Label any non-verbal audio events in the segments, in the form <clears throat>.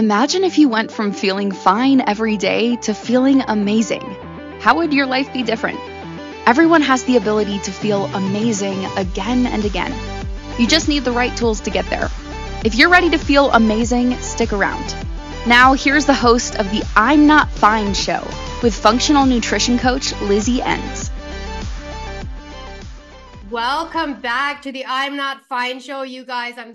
Imagine if you went from feeling fine every day to feeling amazing. How would your life be different? Everyone has the ability to feel amazing again and again. You just need the right tools to get there. If you're ready to feel amazing, stick around. Now, here's the host of the I'm Not Fine show with functional nutrition coach Lizzie Ens. Welcome back to the I'm Not Fine show, you guys. I'm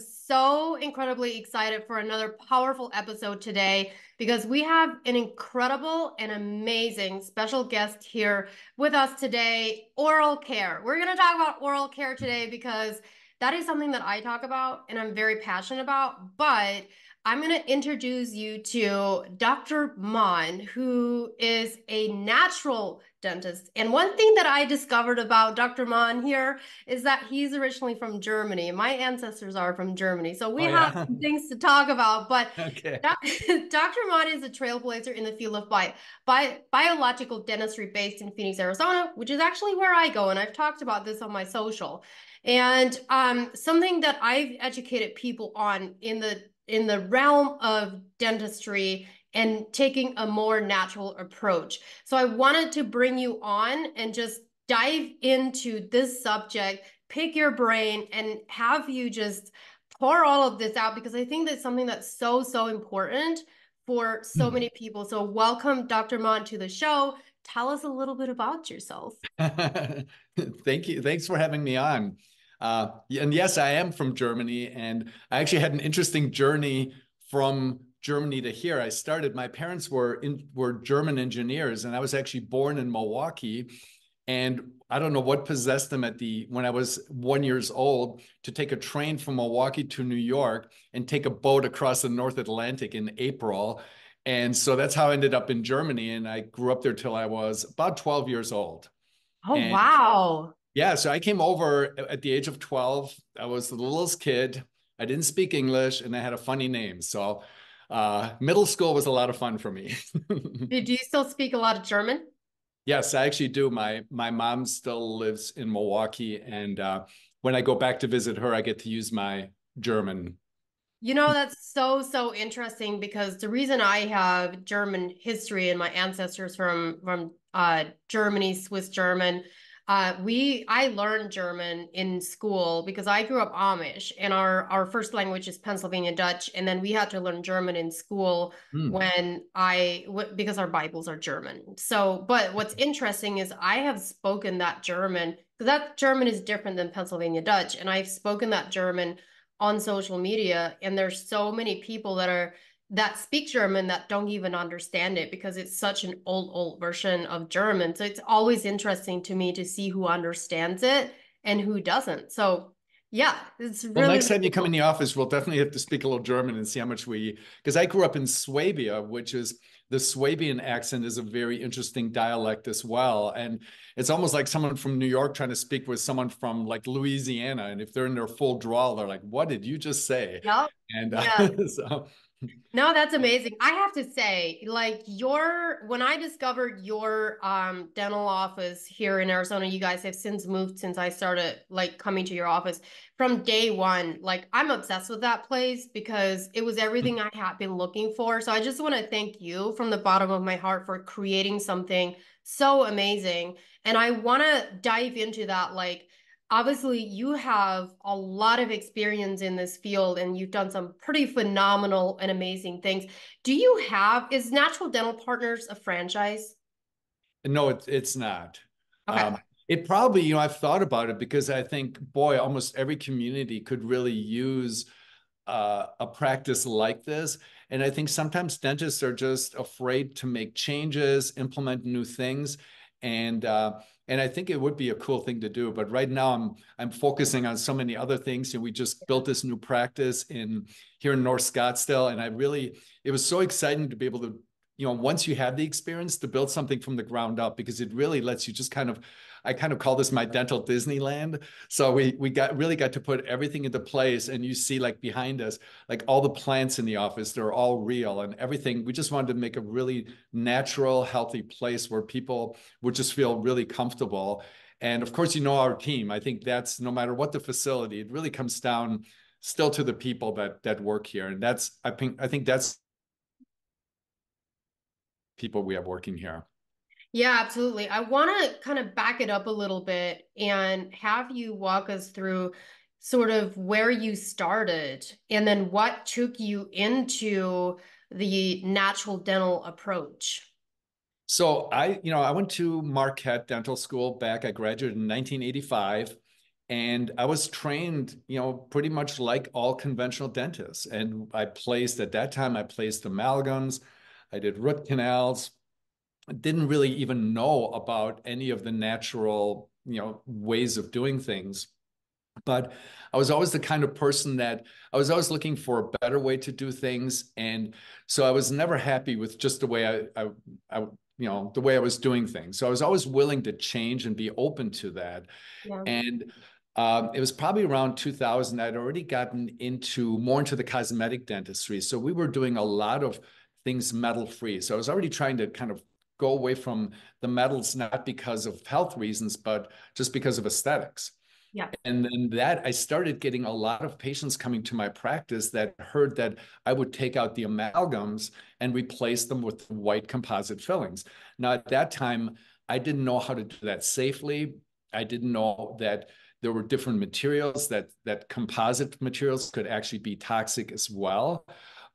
incredibly excited for another powerful episode today because we have an incredible and amazing special guest here with us today oral care. We're going to talk about oral care today because that is something that I talk about and I'm very passionate about. But I'm going to introduce you to Dr. Mahn, who is a natural dentist. And one thing that I discovered about Dr. Mahn here is that he's originally from Germany. My ancestors are from Germany. So we oh, have yeah. things to talk about. But <laughs> okay. Dr. <laughs> Mahn is a trailblazer in the field of bi- bi- biological dentistry based in Phoenix, Arizona, which is actually where I go. And I've talked about this on my social. And um, something that I've educated people on in the in the realm of dentistry and taking a more natural approach. So I wanted to bring you on and just dive into this subject, pick your brain, and have you just pour all of this out because I think that's something that's so, so important for so hmm. many people. So welcome, Dr. Mahn, to the show. Tell us a little bit about yourself. <laughs> Thank you. Thanks for having me on. Uh, and yes, I am from Germany, and I actually had an interesting journey from Germany to here. I started. My parents were in, were German engineers, and I was actually born in Milwaukee. And I don't know what possessed them at the when I was one years old to take a train from Milwaukee to New York and take a boat across the North Atlantic in April. And so that's how I ended up in Germany. And I grew up there till I was about 12 years old. Oh, and wow. Yeah, so I came over at the age of 12. I was the littlest kid. I didn't speak English and I had a funny name. So uh, middle school was a lot of fun for me. <laughs> do you still speak a lot of German? Yes, I actually do. My my mom still lives in Milwaukee, and uh, when I go back to visit her, I get to use my German. You know, that's so so interesting because the reason I have German history and my ancestors from from uh, Germany, Swiss German, uh, we I learned German in school because I grew up Amish, and our our first language is Pennsylvania Dutch, and then we had to learn German in school mm. when I w- because our Bibles are German. So, but what's interesting is I have spoken that German because that German is different than Pennsylvania Dutch, and I've spoken that German on social media, and there's so many people that are that speak German that don't even understand it because it's such an old, old version of German. So it's always interesting to me to see who understands it and who doesn't. So yeah, it's really. Well, next time you come in the office, we'll definitely have to speak a little German and see how much we. Because I grew up in Swabia, which is the Swabian accent is a very interesting dialect as well, and it's almost like someone from New York trying to speak with someone from like Louisiana, and if they're in their full drawl, they're like, "What did you just say?" Yep. And uh, yeah. <laughs> so no, that's amazing. I have to say, like your when I discovered your um dental office here in Arizona, you guys have since moved since I started like coming to your office. From day one, like I'm obsessed with that place because it was everything I had been looking for. So I just want to thank you from the bottom of my heart for creating something so amazing. And I want to dive into that like obviously you have a lot of experience in this field and you've done some pretty phenomenal and amazing things. Do you have is natural dental partners a franchise? No it, it's not. Okay. Um, it probably you know i've thought about it because i think boy almost every community could really use uh, a practice like this. And i think sometimes dentists are just afraid to make changes implement new things. And uh, and I think it would be a cool thing to do. But right now, I'm I'm focusing on so many other things. And we just built this new practice in here in North Scottsdale, and I really it was so exciting to be able to you know once you have the experience to build something from the ground up because it really lets you just kind of I kind of call this my dental Disneyland. So we we got really got to put everything into place, and you see like behind us, like all the plants in the office, they're all real and everything. We just wanted to make a really natural, healthy place where people would just feel really comfortable. And of course, you know our team. I think that's no matter what the facility, it really comes down still to the people that that work here, and that's I think I think that's people we have working here. Yeah, absolutely. I want to kind of back it up a little bit and have you walk us through sort of where you started and then what took you into the natural dental approach. So I, you know, I went to Marquette Dental School back. I graduated in 1985 and I was trained, you know, pretty much like all conventional dentists. And I placed at that time, I placed amalgams, I did root canals. Didn't really even know about any of the natural, you know, ways of doing things. But I was always the kind of person that I was always looking for a better way to do things. And so I was never happy with just the way I, I, I you know, the way I was doing things. So I was always willing to change and be open to that. Yeah. And um, it was probably around 2000. I'd already gotten into more into the cosmetic dentistry. So we were doing a lot of things metal free. So I was already trying to kind of go away from the metals, not because of health reasons, but just because of aesthetics. Yeah. And then that I started getting a lot of patients coming to my practice that heard that I would take out the amalgams and replace them with white composite fillings. Now, at that time, I didn't know how to do that safely. I didn't know that there were different materials that that composite materials could actually be toxic as well.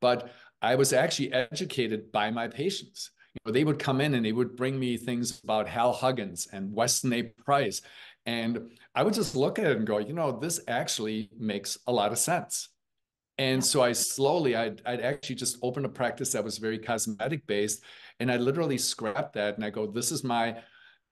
But I was actually educated by my patients. You know, they would come in and they would bring me things about Hal Huggins and Weston A. Price and I would just look at it and go, you know, this actually makes a lot of sense. And so I slowly, I'd, I'd actually just open a practice that was very cosmetic based. And I literally scrapped that and I go, this is my,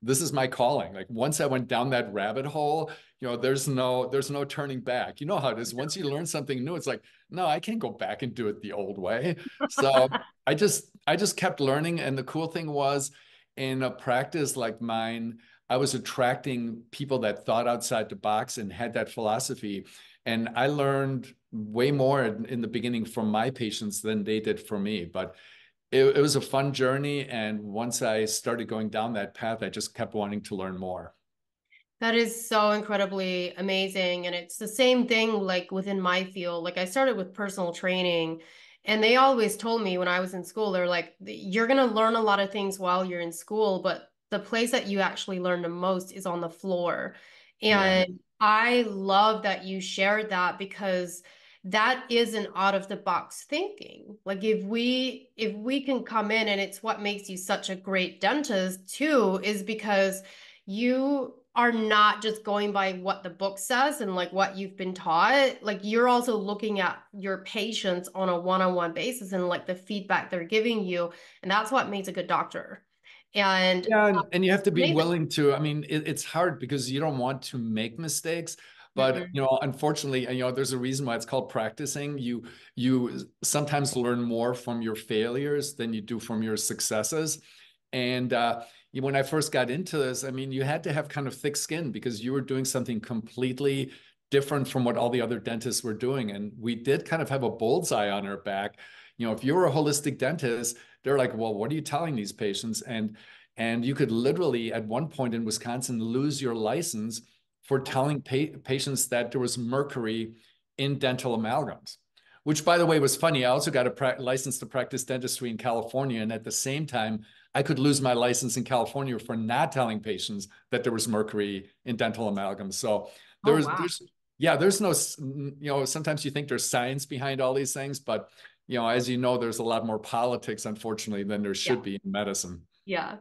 this is my calling. Like once I went down that rabbit hole, you know, there's no, there's no turning back. You know how it is. Once you learn something new, it's like, no, I can't go back and do it the old way. So <laughs> I just, I just kept learning. And the cool thing was in a practice like mine, I was attracting people that thought outside the box and had that philosophy. And I learned way more in, in the beginning from my patients than they did for me. But it, it was a fun journey. And once I started going down that path, I just kept wanting to learn more. That is so incredibly amazing. And it's the same thing like within my field. Like I started with personal training and they always told me when I was in school, they're like, you're going to learn a lot of things while you're in school, but the place that you actually learn the most is on the floor. And yeah. I love that you shared that because that is an out of the box thinking. Like if we if we can come in and it's what makes you such a great dentist too is because you are not just going by what the book says and like what you've been taught like you're also looking at your patients on a one-on-one basis and like the feedback they're giving you and that's what makes a good doctor and yeah and, and you have to be willing to i mean it, it's hard because you don't want to make mistakes but mm-hmm. you know unfortunately you know there's a reason why it's called practicing you you sometimes learn more from your failures than you do from your successes and uh, when i first got into this i mean you had to have kind of thick skin because you were doing something completely different from what all the other dentists were doing and we did kind of have a bullseye on our back you know if you're a holistic dentist they're like, well, what are you telling these patients? And and you could literally at one point in Wisconsin lose your license for telling pa- patients that there was mercury in dental amalgams. Which, by the way, was funny. I also got a pra- license to practice dentistry in California, and at the same time, I could lose my license in California for not telling patients that there was mercury in dental amalgams. So oh, there's, oh, wow. there's, yeah, there's no, you know, sometimes you think there's science behind all these things, but you know, as you know, there's a lot more politics, unfortunately, than there should yeah. be in medicine. Yeah.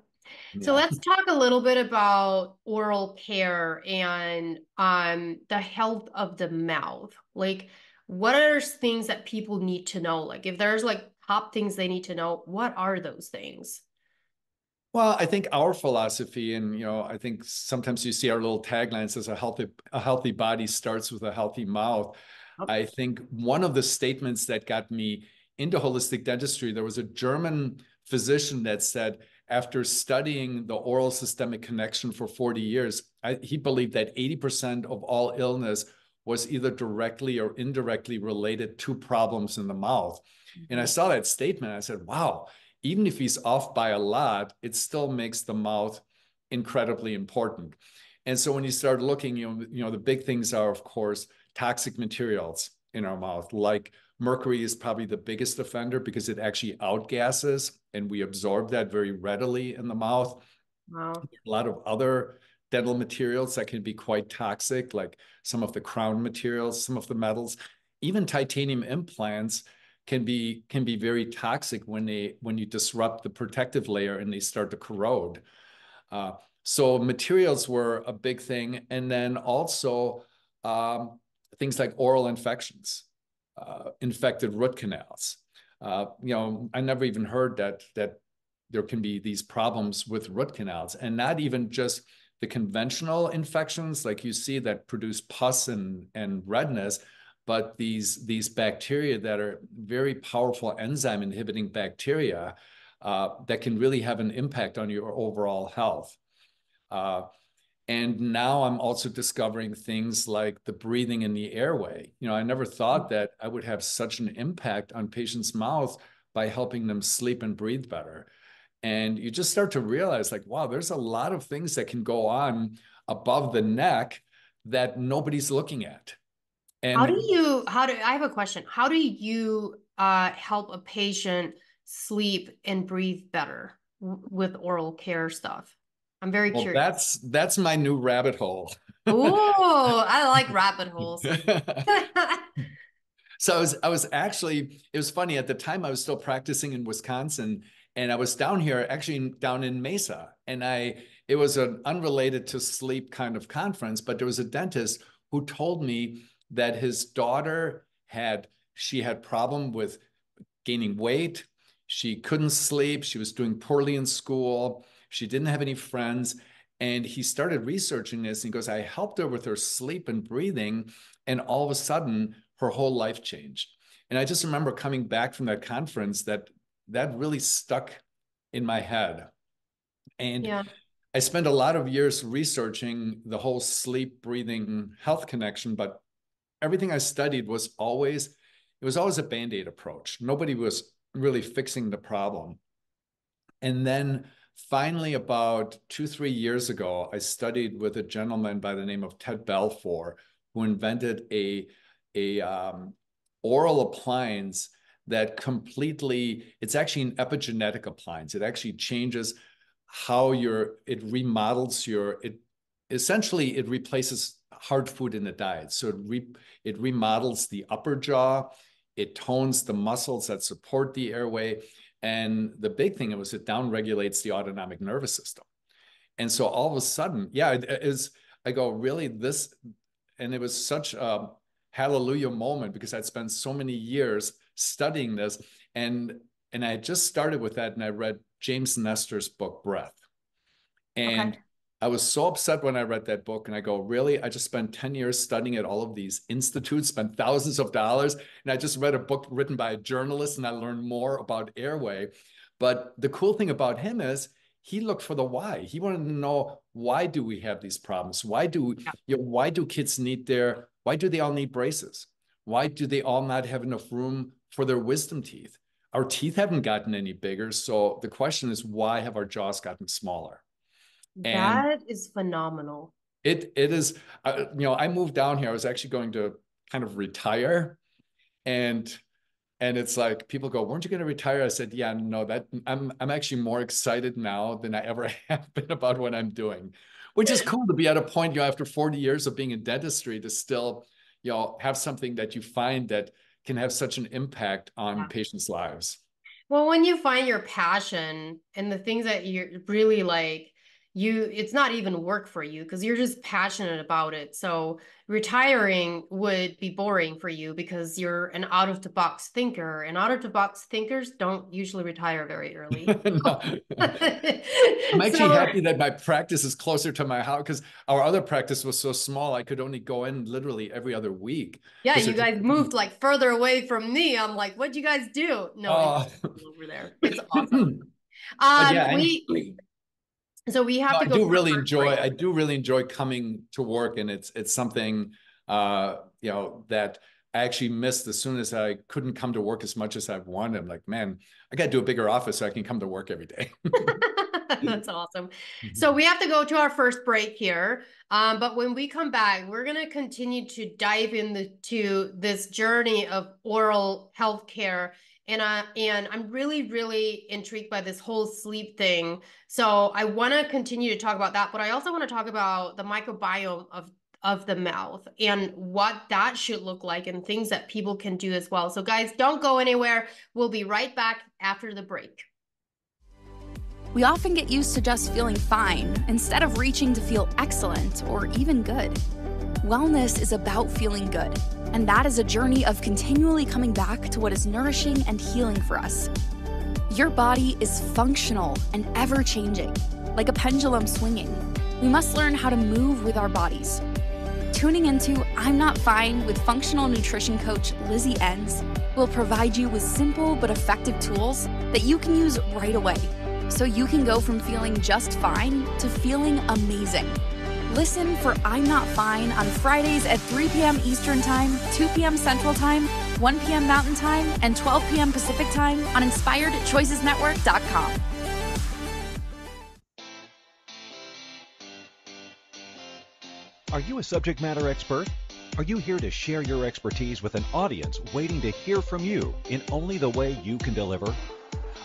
Yeah. So let's talk a little bit about oral care and um, the health of the mouth. Like, what are things that people need to know? Like, if there's like top things they need to know, what are those things? Well, I think our philosophy, and you know, I think sometimes you see our little tagline says a healthy a healthy body starts with a healthy mouth. Okay. I think one of the statements that got me into holistic dentistry, there was a German physician that said, after studying the oral systemic connection for 40 years, I, he believed that 80% of all illness was either directly or indirectly related to problems in the mouth. And I mm-hmm. saw that statement. I said, wow, even if he's off by a lot, it still makes the mouth incredibly important. And so when you start looking, you know, you know, the big things are, of course, toxic materials in our mouth, like Mercury is probably the biggest offender because it actually outgasses and we absorb that very readily in the mouth. Wow. A lot of other dental materials that can be quite toxic, like some of the crown materials, some of the metals, even titanium implants can be can be very toxic when they when you disrupt the protective layer and they start to corrode. Uh, so materials were a big thing, and then also um, things like oral infections, uh, infected root canals. Uh, you know, I never even heard that that there can be these problems with root canals, and not even just the conventional infections like you see that produce pus and, and redness, but these, these bacteria that are very powerful enzyme inhibiting bacteria uh, that can really have an impact on your overall health. And now I'm also discovering things like the breathing in the airway. You know, I never thought that I would have such an impact on patients' mouths by helping them sleep and breathe better. And you just start to realize like wow there's a lot of things that can go on above the neck that nobody's looking at. And how do you how do i have a question. How do you uh, help a patient sleep and breathe better with oral care stuff i'm very well, curious. that's that's my new rabbit hole. Oh i like <laughs> rabbit holes. <laughs> <laughs> So I was I was actually it was funny at the time I was still practicing in Wisconsin and I was down here, actually down in Mesa, and I it was an unrelated to sleep kind of conference, but there was a dentist who told me that his daughter had she had problem with gaining weight, she couldn't sleep, she was doing poorly in school, she didn't have any friends, and he started researching this and he goes, I helped her with her sleep and breathing, and all of a sudden her whole life changed. And I just remember coming back from that conference that that really stuck in my head. And yeah. I spent a lot of years researching the whole sleep breathing health connection, but everything I studied was always it was always a band-aid approach. Nobody was really fixing the problem. And then finally about 2-3 years ago, I studied with a gentleman by the name of Ted Belfor who invented a a um, oral appliance that completely, it's actually an epigenetic appliance. It actually changes how your, it remodels your, it essentially, it replaces hard food in the diet. So it, re, it remodels the upper jaw, it tones the muscles that support the airway. And the big thing was it downregulates the autonomic nervous system. And so all of a sudden, yeah, it is, I go, really this, and it was such a hallelujah moment because I'd spent so many years studying this. And and I just started with that and I read James Nestor's book, Breath. And okay. I was so upset when I read that book and I go, really? I just spent 10 years studying at all of these institutes, spent thousands of dollars. And I just read a book written by a journalist and I learned more about airway. But the cool thing about him is he looked for the why. He wanted to know why do we have these problems? Why do yeah. you know, why do kids need their why do they all need braces? Why do they all not have enough room for their wisdom teeth. Our teeth haven't gotten any bigger. So the question is, why have our jaws gotten smaller? And that is phenomenal. It it is. Uh, you know, I moved down here. I was actually going to kind of retire, and and it's like people go, "Weren't you going to retire?" I said, "Yeah, no. That I'm I'm actually more excited now than I ever <laughs> have been about what I'm doing." Which is cool to be at a point, you know, after 40 years of being in dentistry, to still, you know, have something that you find that can have such an impact on yeah. patients' lives. Well, when you find your passion and the things that you're really like, you it's not even work for you because you're just passionate about it. So retiring would be boring for you because you're an out of the box thinker and out of the box thinkers don't usually retire very <laughs> early. <laughs> I'm actually so, happy that my practice is closer to my house because our other practice was so small i could only go in literally every other week yeah you guys moved like further away from me. I'm like what'd you guys do? No uh, over there. It's awesome. <laughs> Um, yeah, we <clears throat> so we have no, to I do really enjoy break. I do really enjoy coming to work and it's it's something uh you know that I actually missed as soon as I couldn't come to work as much as I wanted. I'm like, man, I got to do a bigger office so I can come to work every day. <laughs> <laughs> That's awesome. Mm-hmm. So we have to go to our first break here. Um, but when we come back, we're going to continue to dive into this journey of oral health care. And, uh, and I'm really, really intrigued by this whole sleep thing. So I want to continue to talk about that, but I also want to talk about the microbiome of of the mouth and what that should look like and things that people can do as well. So guys, don't go anywhere. We'll be right back after the break. We often get used to just feeling fine instead of reaching to feel excellent or even good. Wellness is about feeling good, and that is a journey of continually coming back to what is nourishing and healing for us. Your body is functional and ever changing, like a pendulum swinging. We must learn how to move with our bodies. Tuning into I'm Not Fine with functional nutrition coach Lizzie Ens will provide you with simple but effective tools that you can use right away so you can go from feeling just fine to feeling amazing. Listen for I'm Not Fine on Fridays at 3 p.m. Eastern Time, 2 p.m. Central Time, 1 p.m. Mountain Time, and 12 p.m. Pacific Time on InspiredChoicesNetwork.com. Are you a subject matter expert? Are you here to share your expertise with an audience waiting to hear from you in only the way you can deliver?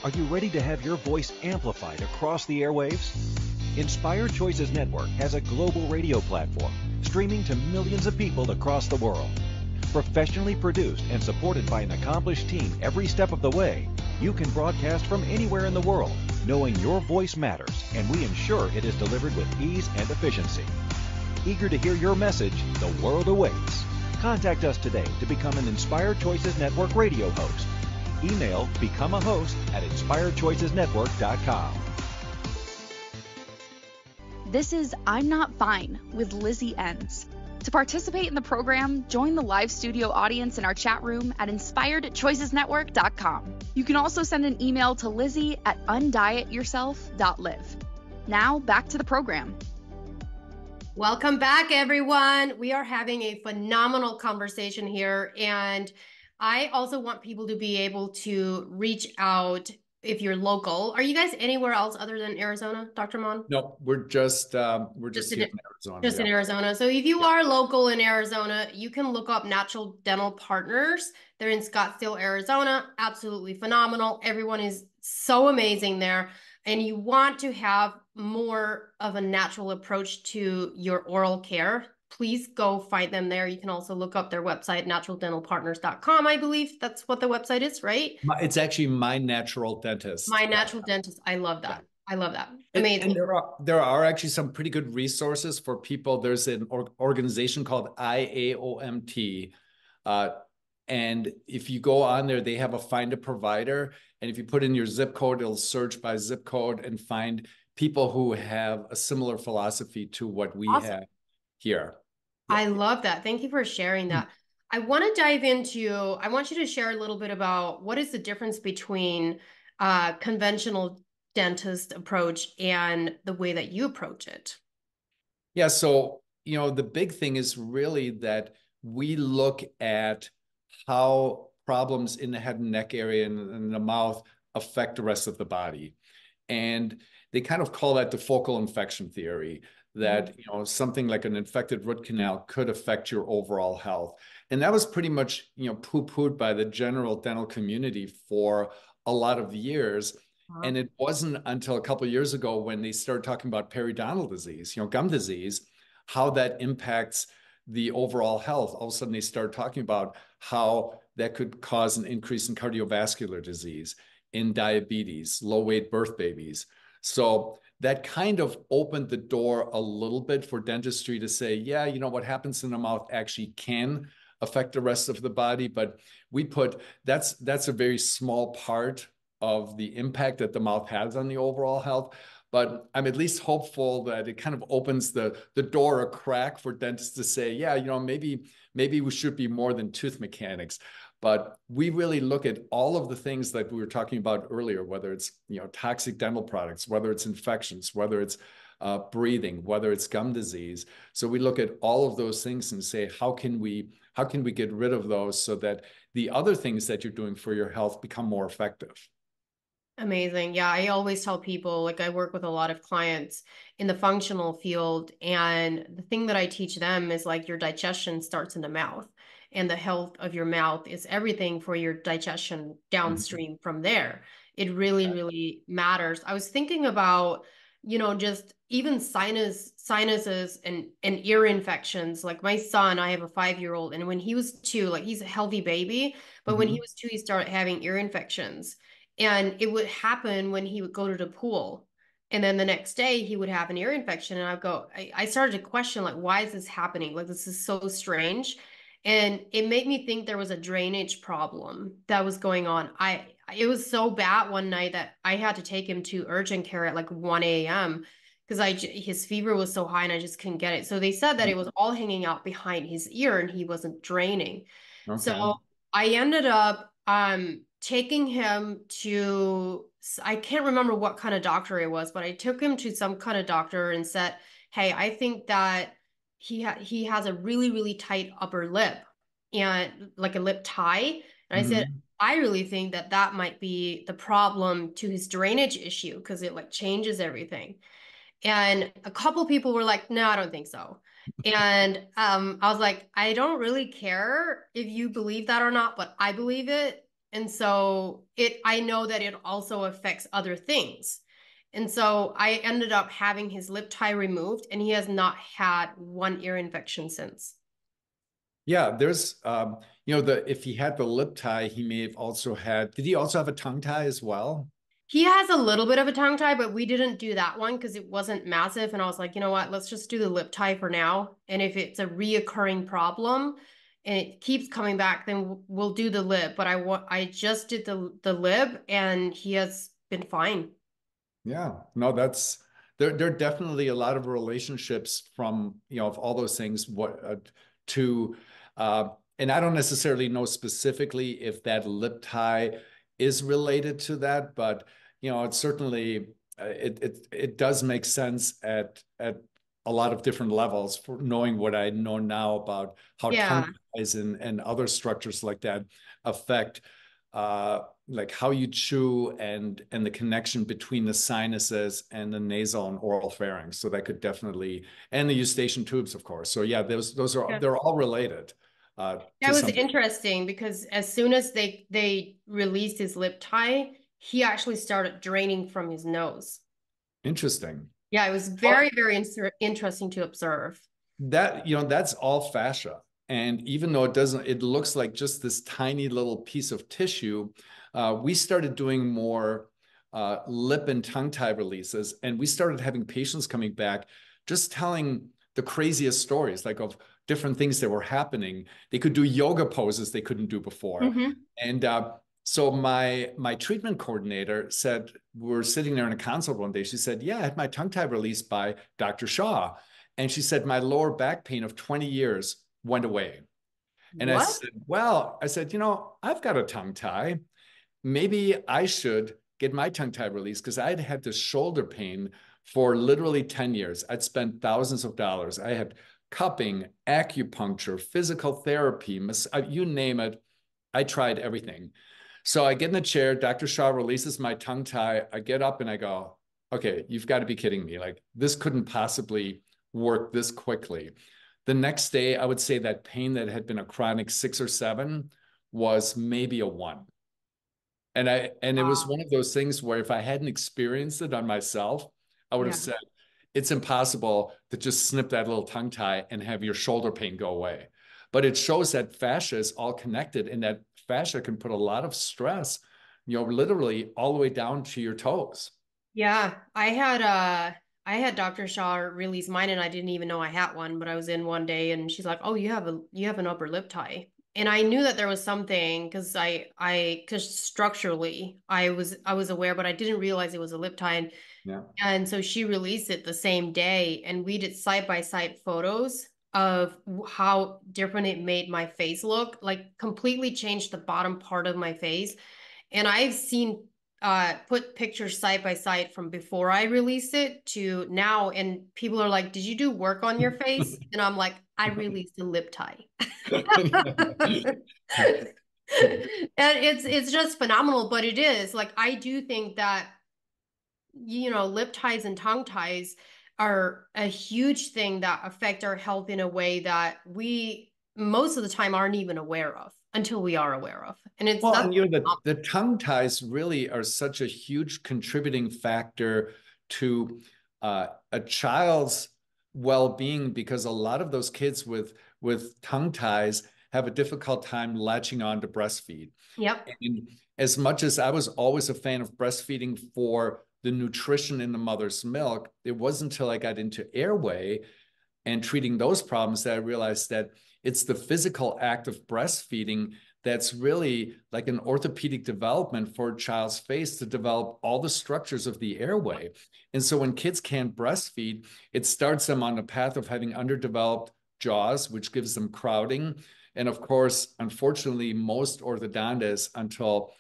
Are you ready to have your voice amplified across the airwaves? Inspired Choices Network has a global radio platform streaming to millions of people across the world. Professionally produced and supported by an accomplished team every step of the way, you can broadcast from anywhere in the world, knowing your voice matters, and we ensure it is delivered with ease and efficiency. Eager to hear your message, the world awaits. Contact us today to become an Inspired Choices Network radio host Email become a host at inspiredchoicesnetwork.com. This is I'm Not Fine with Lizzie Ens. To participate in the program, join the live studio audience in our chat room at inspiredchoicesnetwork.com. You can also send an email to Lizzie at undietyourself.live. Now, back to the program. Welcome back, everyone. We are having a phenomenal conversation here. And I also want people to be able to reach out if you're local. Are you guys anywhere else other than Arizona, Dr. Mahn? No, we're just um, we're just, just in, in, Arizona. Just yeah. in Arizona. So if you yeah. are local in Arizona, you can look up Natural Dental Partners. They're in Scottsdale, Arizona. Absolutely phenomenal. Everyone is so amazing there. And you want to have more of a natural approach to your oral care please go find them there. You can also look up their website, naturaldentalpartners.com. I believe that's what the website is, right? It's actually My Natural Dentist. My Natural Dentist. I love that. I love that. Amazing. And, and, there are there are actually some pretty good resources for people. There's an or, organization called IAOMT. Uh, and if you go on there, they have a find a provider. And if you put in your zip code, it'll search by zip code and find people who have a similar philosophy to what we awesome. have here. I love that. Thank you for sharing that. I want to dive into, I want you to share a little bit about what is the difference between uh, conventional dentist approach and the way that you approach it. Yeah. So, you know, the big thing is really that we look at how problems in the head and neck area and in the mouth affect the rest of the body. And they kind of call that the focal infection theory that mm-hmm. you know something like an infected root canal could affect your overall health and that was pretty much you know poo-pooed by the general dental community for a lot of years uh-huh. and it wasn't until a couple years ago when they started talking about periodontal disease you know gum disease how that impacts the overall health all of a sudden they started talking about how that could cause an increase in cardiovascular disease in diabetes low weight birth babies so that kind of opened the door a little bit for dentistry to say, yeah, you know, what happens in the mouth actually can affect the rest of the body. But we put that's that's a very small part of the impact that the mouth has on the overall health. But I'm at least hopeful that it kind of opens the the door a crack for dentists to say, yeah, you know, maybe maybe we should be more than tooth mechanics. But we really look at all of the things that we were talking about earlier, whether it's you know toxic dental products, whether it's infections, whether it's uh, breathing, whether it's gum disease. So we look at all of those things and say, how can we how can we get rid of those so that the other things that you're doing for your health become more effective? Amazing. Yeah, I always tell people like I work with a lot of clients in the functional field and the thing that I teach them is like your digestion starts in the mouth and the health of your mouth is everything for your digestion mm-hmm. downstream mm-hmm. from there. It really really matters. I was thinking about you know just even sinus sinuses and and ear infections like my son i have a five year old and when he was two like he's a healthy baby but mm-hmm. when he was two he started having ear infections and it would happen when he would go to the pool. And then the next day he would have an ear infection. And I'd go, I, I started to question, like, why is this happening? Like, this is so strange. And it made me think there was a drainage problem that was going on. I it was so bad one night that I had to take him to urgent care at like 1 a.m. because I his fever was so high and I just couldn't get it. So they said that it was all hanging out behind his ear and he wasn't draining. Okay. So I ended up um taking him to I can't remember what kind of doctor it was, but I took him to some kind of doctor and said, "Hey, I think that he ha- he has a really really tight upper lip and like a lip tie." And I mm-hmm. said, "I really think that that might be the problem to his drainage issue because it like changes everything." And a couple people were like, "No, I don't think so." and um, I was like, I don't really care if you believe that or not, but I believe it. And so it I know that it also affects other things. And so I ended up having his lip tie removed and he has not had one ear infection since. Yeah, there's um, you know, the if he had the lip tie, he may have also had did he also have a tongue tie as well? He has a little bit of a tongue tie, but we didn't do that one because it wasn't massive. And I was like, you know what, let's just do the lip tie for now. And if it's a reoccurring problem, and it keeps coming back, then we'll do the lip. But I want I just did the the lip, and he has been fine. Yeah, no, that's there. There are definitely a lot of relationships from you know of all those things. What uh, to, uh, and I don't necessarily know specifically if that lip tie is related to that, but you know, it certainly uh, it it it does make sense at at a lot of different levels for knowing what I know now about how yeah. tongue ties and, and other structures like that affect uh, like how you chew and and the connection between the sinuses and the nasal and oral pharynx. So that could definitely and the eustachian tubes, of course. So yeah, those those are yeah. they're all related. Uh, that was something. interesting because as soon as they they released his lip tie, he actually started draining from his nose. Interesting. Yeah, it was very, very interesting to observe. That, you know, that's all fascia. And even though it doesn't, it looks like just this tiny little piece of tissue, uh, we started doing more uh, lip and tongue tie releases. And we started having patients coming back just telling the craziest stories, like of different things that were happening. They could do yoga poses they couldn't do before. Mm-hmm. And uh, so my my treatment coordinator said we're sitting there in a consult one day she said yeah i had my tongue tie released by dr shaw and she said my lower back pain of 20 years went away and what? i said well i said you know i've got a tongue tie maybe i should get my tongue tie released because i'd had this shoulder pain for literally 10 years i'd spent thousands of dollars i had cupping acupuncture physical therapy uh, you name it i tried everything so I get in the chair, Dr. Shaw releases my tongue tie. I get up and I go, okay, you've got to be kidding me. Like this couldn't possibly work this quickly. The next day, I would say that pain that had been a chronic six or seven was maybe a one. And I and it was one of those things where if I hadn't experienced it on myself, I would yeah. have said, it's impossible to just snip that little tongue tie and have your shoulder pain go away. But it shows that fascia is all connected and that fascia can put a lot of stress, you know, literally all the way down to your toes. Yeah, I had uh I had Dr. Shaw release mine and I didn't even know I had one, but I was in one day and she's like, "Oh, you have a you have an upper lip tie." And I knew that there was something cuz I I cuz structurally I was I was aware, but I didn't realize it was a lip tie and yeah. And so she released it the same day and we did side by side photos of how different it made my face look, like completely changed the bottom part of my face. And I've seen uh put pictures side by side from before I released it to now and people are like, "Did you do work on your face?" <laughs> and I'm like, "I released a lip tie." <laughs> and it's it's just phenomenal but it is like i do think that you know lip ties and tongue ties are a huge thing that affect our health in a way that we most of the time aren't even aware of until we are aware of and it's well and you know the, the tongue ties really are such a huge contributing factor to uh, a child's well-being because a lot of those kids with with tongue ties have a difficult time latching on to breastfeed. Yep. And as much as I was always a fan of breastfeeding for the nutrition in the mother's milk, it wasn't until I got into airway and treating those problems that I realized that it's the physical act of breastfeeding that's really like an orthopedic development for a child's face to develop all the structures of the airway. And so when kids can't breastfeed, it starts them on a path of having underdeveloped jaws, which gives them crowding. And of course, unfortunately, most orthodontists until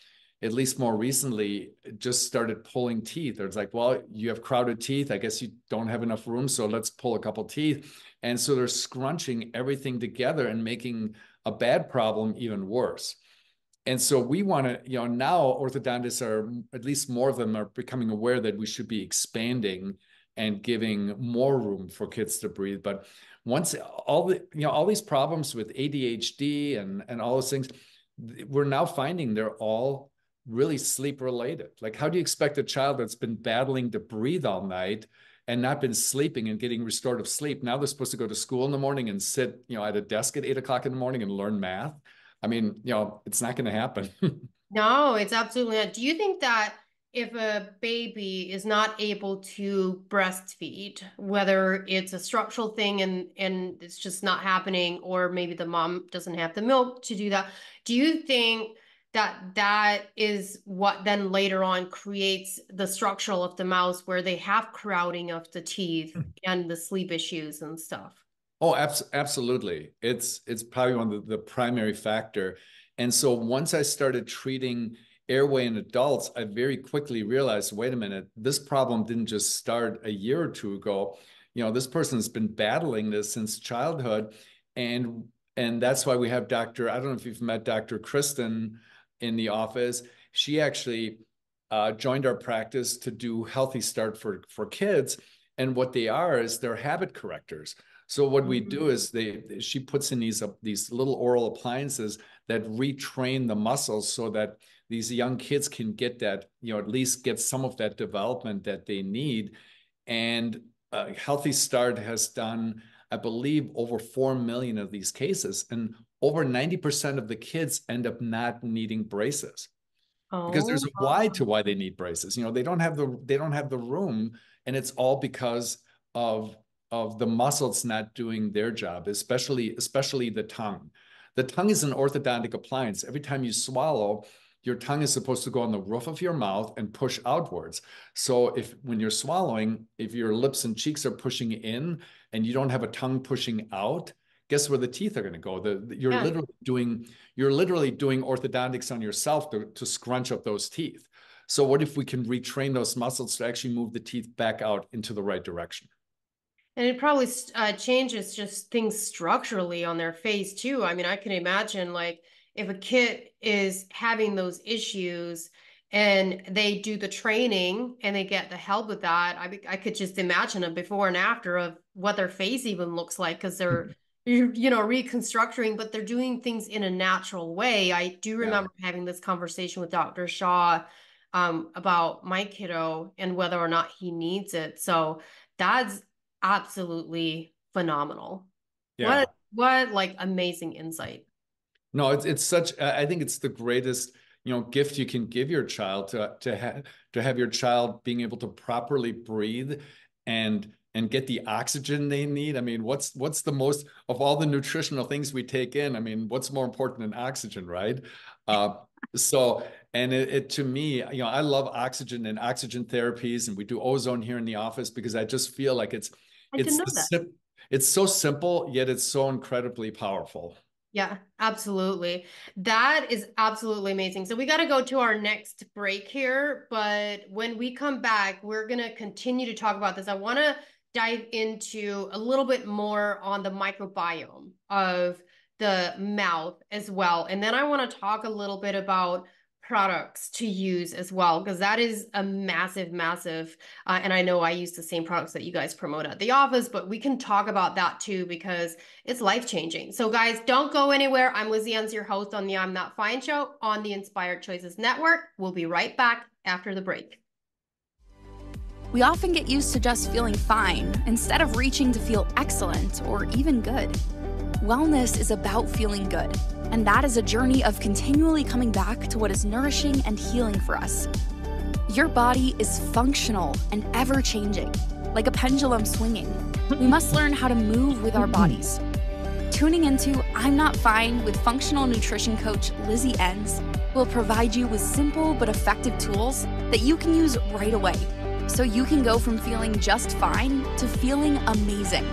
at least more recently just started pulling teeth. Or it's like, well, you have crowded teeth. I guess you don't have enough room. So let's pull a couple teeth. And so they're scrunching everything together and making a bad problem even worse. And so we want to, you know, now orthodontists are, at least more of them are becoming aware that we should be expanding and giving more room for kids to breathe. But once all the you know all these problems with ADHD and and all those things, we're now finding they're all really sleep related. Like, how do you expect a child that's been battling to breathe all night and not been sleeping and getting restorative sleep? Now they're supposed to go to school in the morning and sit, you know, at a desk at eight o'clock in the morning and learn math. I mean, you know, it's not going to happen. <laughs> no, it's absolutely not. Do you think that if a baby is not able to breastfeed whether it's a structural thing and and it's just not happening or maybe the mom doesn't have the milk to do that do you think that that is what then later on creates the structural of the mouth where they have crowding of the teeth hmm. and the sleep issues and stuff oh abs- absolutely it's it's probably one of the, the primary factor and so once i started treating airway in adults, I very quickly realized, wait a minute, this problem didn't just start a year or two ago. You know, this person's been battling this since childhood. And and that's why we have Dr. I don't know if you've met Dr. Kristen in the office. She actually uh, joined our practice to do Healthy Start for, for kids. And what they are is they're habit correctors. So what we do mm-hmm. is they she puts in these uh, these little oral appliances that retrain the muscles so that these young kids can get that, you know, at least get some of that development that they need. And uh, Healthy Start has done, I believe, over 4 million of these cases. And over 90% of the kids end up not needing braces. Oh, because there's a oh, why to why they need braces. You know, they don't have the they don't have the room, and it's all because of of the muscles not doing their job, especially especially the tongue. The tongue is an orthodontic appliance. Every time you swallow, your tongue is supposed to go on the roof of your mouth and push outwards. So if when you're swallowing, if your lips and cheeks are pushing in and you don't have a tongue pushing out, guess where the teeth are going to go? The, you're yeah. literally doing you're literally doing orthodontics on yourself to, to scrunch up those teeth. So what if we can retrain those muscles to actually move the teeth back out into the right direction? And it probably uh, changes just things structurally on their face too. I mean, I can imagine like if a kid is having those issues and they do the training and they get the help with that i, I could just imagine a before and after of what their face even looks like because they're mm-hmm. you know reconstructing but they're doing things in a natural way i do remember yeah. having this conversation with dr shaw um, about my kiddo and whether or not he needs it so that's absolutely phenomenal yeah. what what like amazing insight no, it's it's such. I think it's the greatest you know gift you can give your child to to have to have your child being able to properly breathe and and get the oxygen they need. I mean, what's what's the most of all the nutritional things we take in? I mean, what's more important than oxygen, right? Uh, so, and it, it, to me, you know, I love oxygen and oxygen therapies, and we do ozone here in the office because I just feel like it's I it's it's so simple yet it's so incredibly powerful. Yeah, absolutely. That is absolutely amazing. So we got to go to our next break here, but when we come back, we're going to continue to talk about this. I want to dive into a little bit more on the microbiome of the mouth as well. And then I want to talk a little bit about products to use as well because that is a massive massive uh, and i know i use the same products that you guys promote at the office but we can talk about that too because it's life changing so guys don't go anywhere. I'm lizzie Ens, your host on the i'm not fine show on the inspired choices network. We'll be right back after the break. We often get used to just feeling fine instead of reaching to feel excellent or even good. Wellness is about feeling good, and that is a journey of continually coming back to what is nourishing and healing for us. Your body is functional and ever changing, like a pendulum swinging. We must learn how to move with our bodies. Tuning into I'm Not Fine with functional nutrition coach Lizzie Ens will provide you with simple but effective tools that you can use right away so you can go from feeling just fine to feeling amazing.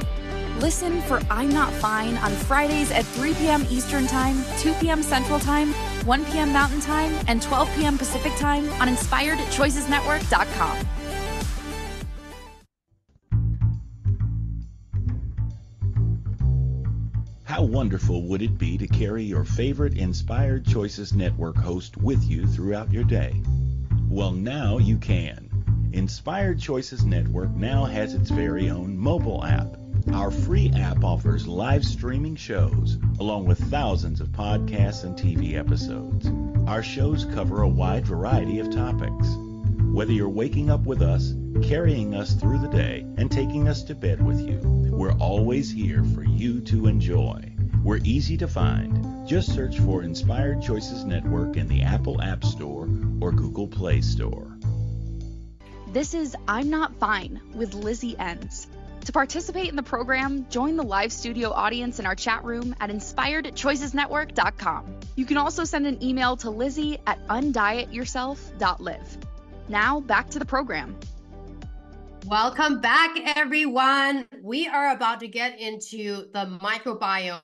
Listen for I'm Not Fine on Fridays at 3 p.m. Eastern Time, 2 p.m. Central Time, 1 p.m. Mountain Time, and 12 p.m. Pacific Time on InspiredChoicesNetwork.com. How wonderful would it be to carry your favorite Inspired Choices Network host with you throughout your day? Well, now you can. Inspired Choices Network now has its very own mobile app. Our free app offers live streaming shows, along with thousands of podcasts and TV episodes. Our shows cover a wide variety of topics. Whether you're waking up with us, carrying us through the day, and taking us to bed with you, we're always here for you to enjoy. We're easy to find. Just search for Inspired Choices Network in the Apple App Store or Google Play Store. This is I'm Not Fine with Lizzie Ens. To participate in the program, join the live studio audience in our chat room at inspiredchoicesnetwork.com. You can also send an email to Lizzie at undietyourself.live. Now, back to the program. Welcome back, everyone. We are about to get into the microbiome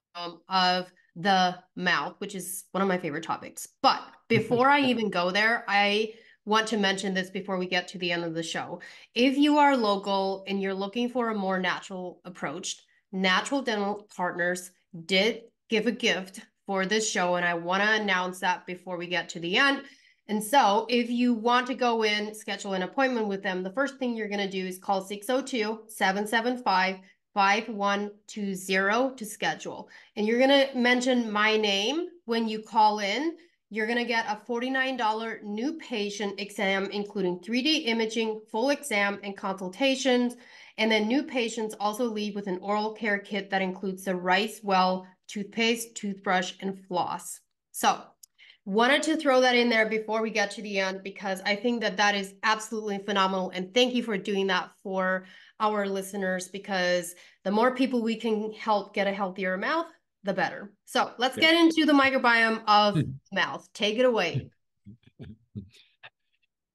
of the mouth, which is one of my favorite topics. But before I <laughs> even go there, I want to mention this before we get to the end of the show. If you are local and you're looking for a more natural approach, Natural Dental Partners did give a gift for this show, and I want to announce that before we get to the end. And so, if you want to go in, schedule an appointment with them, the first thing you're going to do is call 602 775 5120 to schedule. And you're going to mention my name when you call in you're going to get a $49 new patient exam, including 3D imaging, full exam, and consultations. And then new patients also leave with an oral care kit that includes the Risewell toothpaste, toothbrush, and floss. So, wanted to throw that in there before we get to the end because I think that that is absolutely phenomenal. And thank you for doing that for our listeners because the more people we can help get a healthier mouth, the better. So let's get into the microbiome of hmm. mouth. Take it away. <laughs>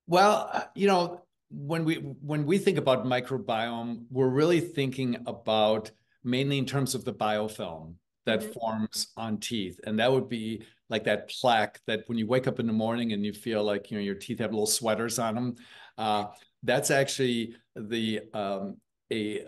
Well, uh, you know, when we when we think about microbiome, we're really thinking about mainly in terms of the biofilm that mm-hmm. forms on teeth, and that would be like that plaque that when you wake up in the morning and you feel like you know your teeth have little sweaters on them. Uh, that's actually the um, a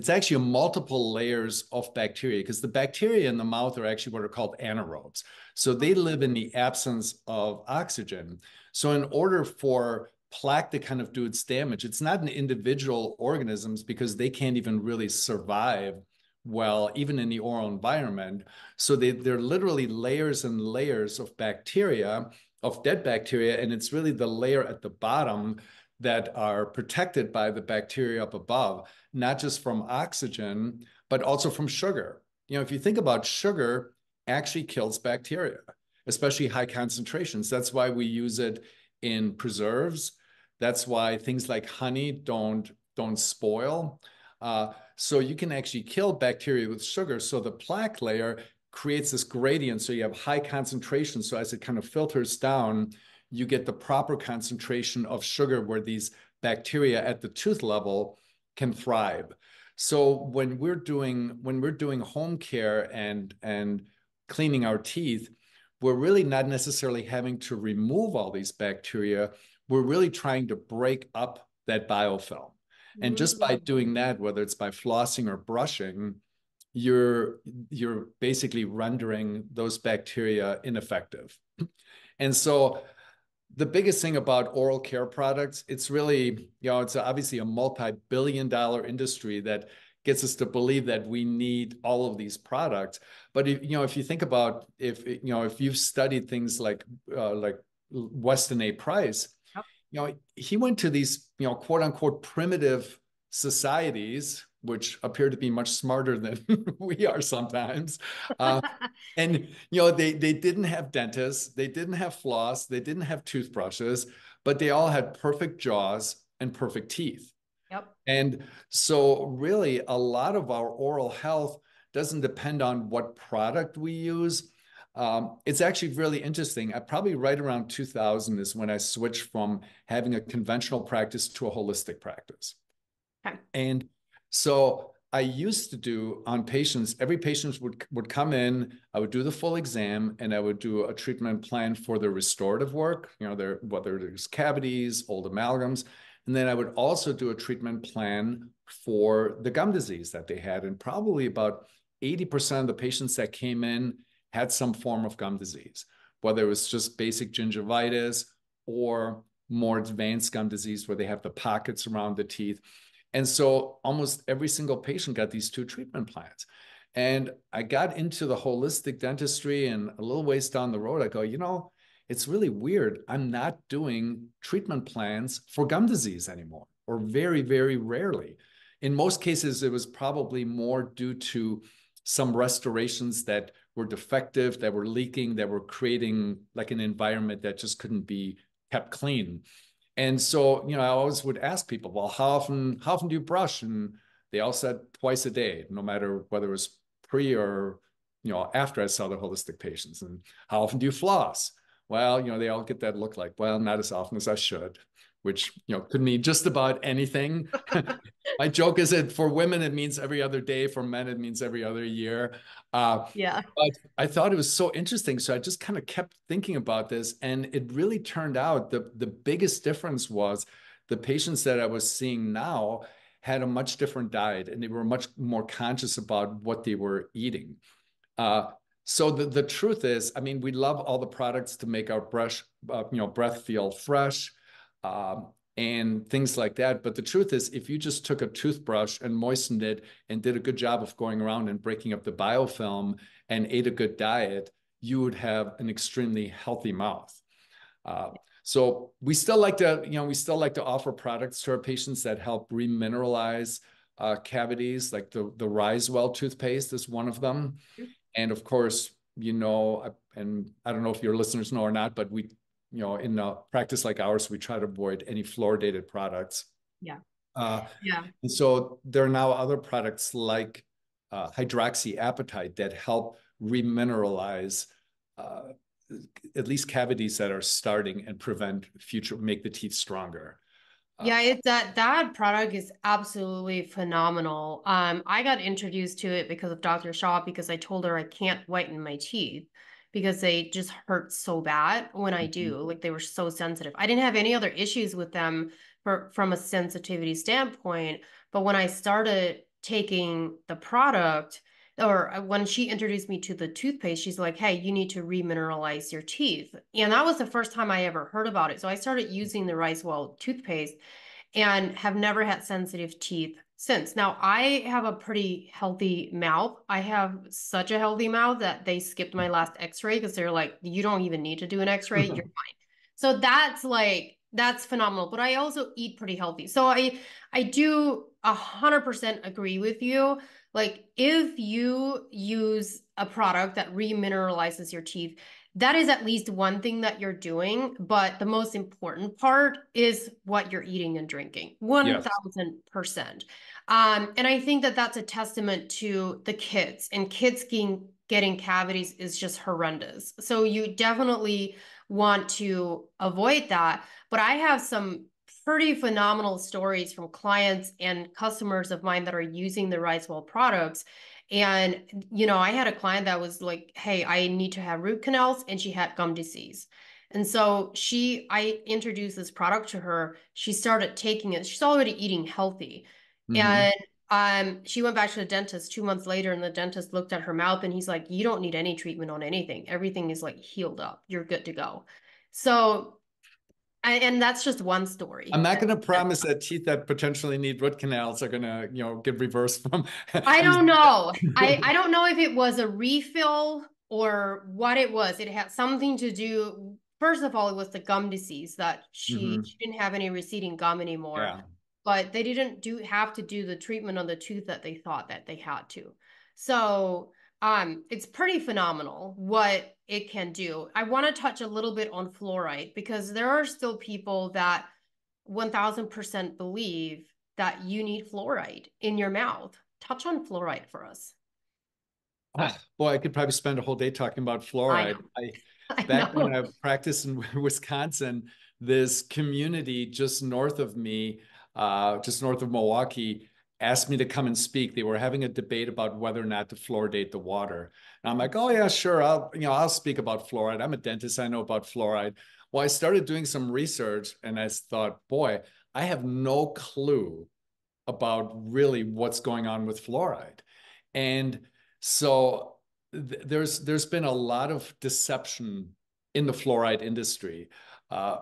it's actually multiple layers of bacteria because the bacteria in the mouth are actually what are called anaerobes. So they live in the absence of oxygen. So in order for plaque to kind of do its damage, it's not in individual organisms because they can't even really survive well, even in the oral environment. So they, they're literally layers and layers of bacteria, of dead bacteria, and it's really the layer at the bottom that are protected by the bacteria up above, not just from oxygen, but also from sugar. You know, if you think about sugar, actually kills bacteria, especially high concentrations. That's why we use it in preserves. That's why things like honey don't don't spoil. Uh, so you can actually kill bacteria with sugar. So the plaque layer creates this gradient. So you have high concentration. So as it kind of filters down, you get the proper concentration of sugar where these bacteria at the tooth level can thrive. So when we're doing when we're doing home care and and cleaning our teeth, we're really not necessarily having to remove all these bacteria. We're really trying to break up that biofilm. And just by mm. doing that, whether it's by flossing or brushing, you're you're basically rendering those bacteria ineffective. And so the biggest thing about oral care products, it's really, you know, it's obviously a multi-billion dollar industry that gets us to believe that we need all of these products. But if, you know, if you think about if you know if you've studied things like uh, like Weston A. Price, yep. you know, he went to these you know quote unquote primitive societies which appear to be much smarter than <laughs> we are sometimes. <laughs> Uh, and you know, they they didn't have dentists, they didn't have floss, they didn't have toothbrushes, but they all had perfect jaws and perfect teeth. Yep. And so really a lot of our oral health doesn't depend on what product we use. Um, it's actually really interesting. I probably right around 2000 is when I switched from having a conventional practice to a holistic practice. Okay. And so I used to do on patients, every patient would, would come in, I would do the full exam and I would do a treatment plan for their restorative work, you know, their, whether there's cavities, old amalgams. And then I would also do a treatment plan for the gum disease that they had. And probably about 80% of the patients that came in had some form of gum disease, whether it was just basic gingivitis or more advanced gum disease where they have the pockets around the teeth. And so almost every single patient got these two treatment plans. And I got into the holistic dentistry and a little ways down the road, I go, you know, it's really weird. I'm not doing treatment plans for gum disease anymore, or very, very rarely. In most cases, it was probably more due to some restorations that were defective, that were leaking, that were creating like an environment that just couldn't be kept clean. And so, you know, I always would ask people, well, how often, how often do you brush? And they all said twice a day, no matter whether it was pre or, you know, after I saw the holistic patients. And how often do you floss? Well, you know, they all get that look like, well, not as often as I should which you know could mean just about anything. <laughs> My joke is that for women it means every other day, for men it means every other year. Uh, yeah. But I thought it was so interesting, so I just kind of kept thinking about this, and it really turned out the the biggest difference was the patients that I was seeing now had a much different diet, and they were much more conscious about what they were eating. Uh, so the, the truth is, I mean, we love all the products to make our brush, uh, you know, breath feel fresh um, and things like that. But the truth is, if you just took a toothbrush and moistened it and did a good job of going around and breaking up the biofilm and ate a good diet, you would have an extremely healthy mouth. Uh, so we still like to, you know, we still like to offer products to our patients that help remineralize uh, cavities, like the the Risewell toothpaste is one of them, and of course, you know, and I don't know if your listeners know or not, but we you know, in a practice like ours, we try to avoid any fluoridated products. Yeah. Uh, yeah. And so there are now other products like uh, hydroxyapatite that help remineralize uh, at least cavities that are starting and prevent future, make the teeth stronger. Uh, yeah, it, that that product is absolutely phenomenal. Um, I got introduced to it because of Dr. Shaw because I told her I can't whiten my teeth because they just hurt so bad when I do. Mm-hmm. Like they were so sensitive. I didn't have any other issues with them for, from a sensitivity standpoint. But when I started taking the product, or uh, when she introduced me to the toothpaste, she's like, hey, you need to remineralize your teeth. And that was the first time I ever heard about it. So I started using the Risewell toothpaste and have never had sensitive teeth since. Now, I have a pretty healthy mouth. I have such a healthy mouth that they skipped my last x ray because they're like, you don't even need to do an x ray. You're <laughs> fine. So that's like, that's phenomenal. But I also eat pretty healthy. So I, I do a hundred percent agree with you. Like if you use a product that remineralizes your teeth, that is at least one thing that you're doing. But the most important part is what you're eating and drinking. 1000%. Yes. Um, and I think that that's a testament to the kids and kids getting, getting cavities is just horrendous. So you definitely want to avoid that. But I have some pretty phenomenal stories from clients and customers of mine that are using the Risewell products. And, you know, I had a client that was like, hey, I need to have root canals, and she had gum disease. And so she, I introduced this product to her. She started taking it. She's already eating healthy. Mm-hmm. And um, she went back to the dentist two months later, and the dentist looked at her mouth and he's like, You don't need any treatment on anything. Everything is like healed up. You're good to go. So, and that's just one story. I'm not going to promise that teeth that potentially need root canals are going to, you know, get reversed <laughs> from. I don't know. I, <laughs> I don't know if it was a refill or what it was. It had something to do. First of all, it was the gum disease that she, mm-hmm. she didn't have any receding gum anymore. Yeah but they didn't do have to do the treatment on the tooth that they thought that they had to. So um, it's pretty phenomenal what it can do. I want to touch a little bit on fluoride because there are still people that 1000% believe that you need fluoride in your mouth. Touch on fluoride for us. Oh, boy, I could probably spend a whole day talking about fluoride. I, <laughs> I back I when I practiced in <laughs> Wisconsin, this community just north of me uh, just north of Milwaukee, asked me to come and speak. They were having a debate about whether or not to fluoridate the water. And I'm like, oh yeah, sure. I'll, you know, I'll speak about fluoride. I'm a dentist. I know about fluoride. Well, I started doing some research and I thought, boy, I have no clue about really what's going on with fluoride. And so th- there's there's been a lot of deception in the fluoride industry. Uh,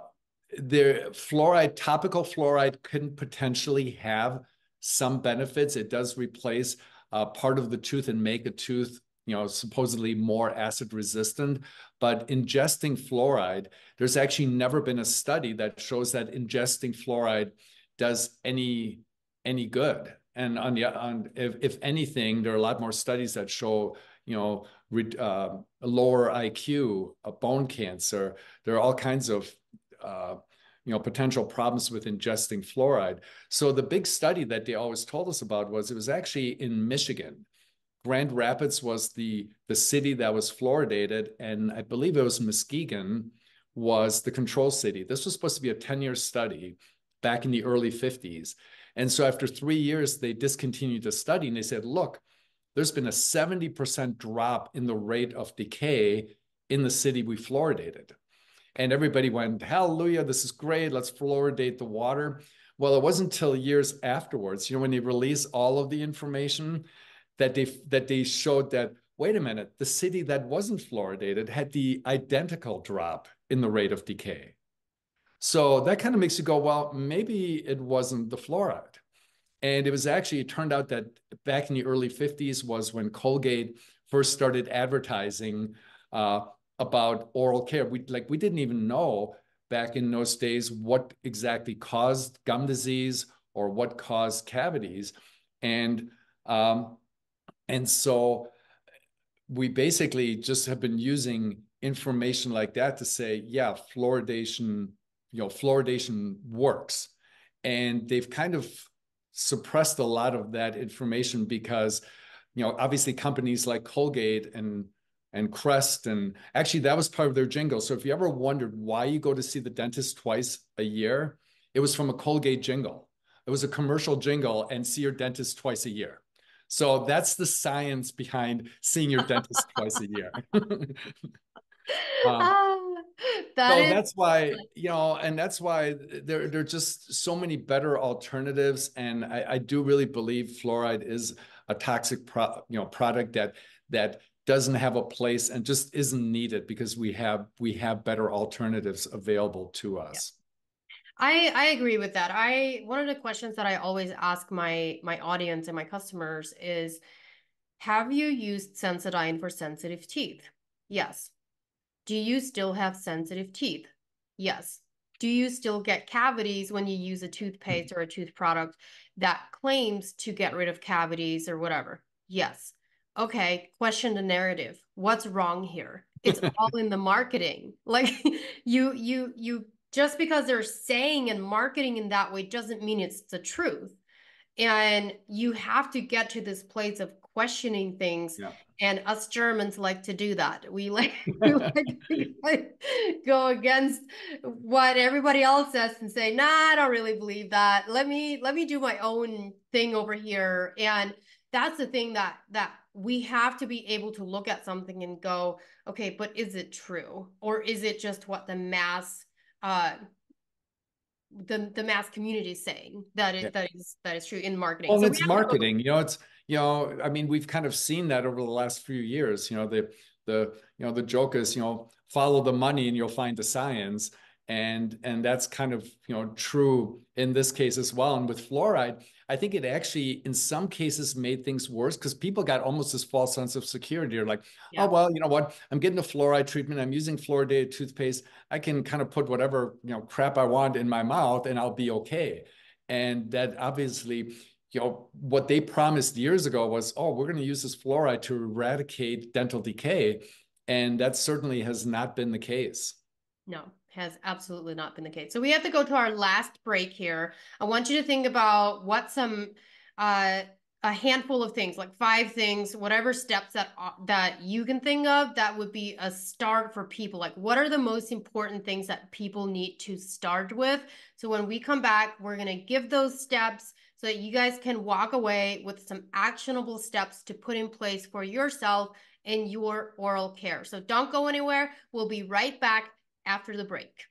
the fluoride, topical fluoride can potentially have some benefits. It does replace uh, part of the tooth and make a tooth, you know, supposedly more acid resistant. But ingesting fluoride, there's actually never been a study that shows that ingesting fluoride does any any good. And on the on, if, if anything, there are a lot more studies that show, you know, uh, lower IQ, a bone cancer. There are all kinds of uh, you know potential problems with ingesting fluoride. So the big study that they always told us about was it was actually in Michigan. Grand Rapids was the the city that was fluoridated, and I believe it was Muskegon was the control city. This was supposed to be a 10-year study back in the early 50s. And so after three years, they discontinued the study and they said, look, there's been a 70% drop in the rate of decay in the city we fluoridated. And everybody went, Hallelujah, this is great. Let's fluoridate the water. Well, it wasn't until years afterwards, you know, when they released all of the information that they that they showed that, wait a minute, the city that wasn't fluoridated had the identical drop in the rate of decay. So that kind of makes you go, well, maybe it wasn't the fluoride. And it was actually, it turned out that back in the early 50s was when Colgate first started advertising uh, about oral care. We like we didn't even know back in those days what exactly caused gum disease or what caused cavities, and um, and so we basically just have been using information like that to say, yeah, fluoridation, you know, fluoridation works, and they've kind of suppressed a lot of that information because you know obviously companies like colgate and and Crest. And actually, that was part of their jingle. So if you ever wondered why you go to see the dentist twice a year, it was from a Colgate jingle. It was a commercial jingle and see your dentist twice a year. So that's the science behind seeing your dentist <laughs> twice a year. <laughs> um, ah, that so is- that's why you know and that's why there, there are just so many better alternatives and I, I do really believe fluoride is a toxic pro, you know product that that doesn't have a place and just isn't needed because we have we have better alternatives available to us. I I agree with that. I one of the questions that I always ask my my audience and my customers is have you used Sensodyne for sensitive teeth? Yes. Do you still have sensitive teeth? Yes. Do you still get cavities when you use a toothpaste mm. or a tooth product that claims to get rid of cavities or whatever? Yes okay, question the narrative. What's wrong here? It's <laughs> all in the marketing. Like <laughs> you, you, you, just because they're saying and marketing in that way doesn't mean it's the truth. And you have to get to this place of questioning things. Yeah. And us Germans like to do that. We <laughs> like, we like to <laughs> go against what everybody else says and say, nah, I don't really believe that. Let me let me do my own thing over here. And that's the thing that that we have to be able to look at something and go, okay, but is it true? Or is it just what the mass uh the the mass community is saying that it, yeah. that is that is true in marketing. Well, so it's we marketing. You know, it's you know, I mean, we've kind of seen that over the last few years. You know, the the you know the joke is you know follow the money and you'll find the science, and and that's kind of you know true in this case as well. And with fluoride, I think it actually, in some cases, made things worse because people got almost this false sense of security. They're like, oh, yeah. oh, well, you know what? I'm getting a fluoride treatment. I'm using fluoridated toothpaste. I can kind of put whatever, you know, crap I want in my mouth and I'll be okay. And that obviously, you know, what they promised years ago was, oh, we're going to use this fluoride to eradicate dental decay. And that certainly has not been the case. No, has absolutely not been the case. So we have to go to our last break here. I want you to think about what some uh, a handful of things, like five things, whatever steps that uh, that you can think of that would be a start for people. Like what are the most important things that people need to start with? So when we come back, we're going to give those steps so that you guys can walk away with some actionable steps to put in place for yourself and your oral care. So don't go anywhere. We'll be right back after the break.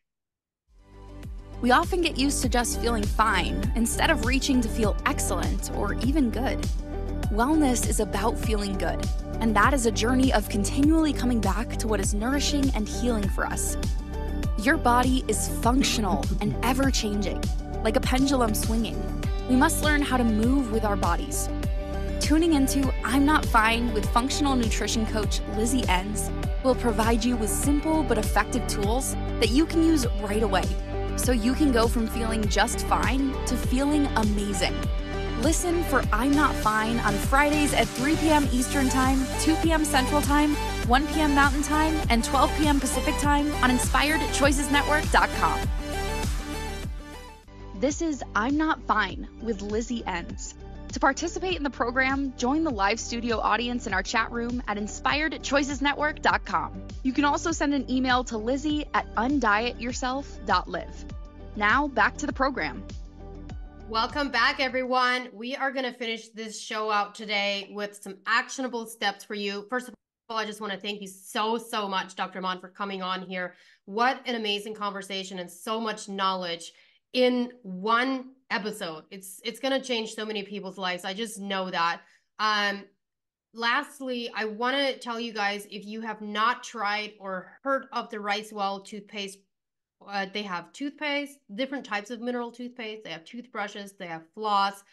We often get used to just feeling fine instead of reaching to feel excellent or even good. Wellness is about feeling good, and that is a journey of continually coming back to what is nourishing and healing for us. Your body is functional and ever changing, like a pendulum swinging. We must learn how to move with our bodies. Tuning into I'm Not Fine with functional nutrition coach Lizzie Ens will provide you with simple but effective tools that you can use right away so you can go from feeling just fine to feeling amazing. Listen for I'm Not Fine on Fridays at 3 p.m. Eastern Time, 2 p.m. Central Time, 1 p.m. Mountain Time, and 12 p.m. Pacific Time on InspiredChoicesNetwork.com. This is I'm Not Fine with Lizzie Ens. To participate in the program, join the live studio audience in our chat room at inspiredchoicesnetwork.com. You can also send an email to Lizzie at undietyourself.live. Now, back to the program. Welcome back, everyone. We are going to finish this show out today with some actionable steps for you. First of all, I just want to thank you so, so much, Dr. Mahn, for coming on here. What an amazing conversation and so much knowledge in one episode. It's it's going to change so many people's lives. I just know that. Um lastly, I want to tell you guys if you have not tried or heard of the Risewell toothpaste uh, they have toothpaste, different types of mineral toothpaste. They have toothbrushes, they have floss,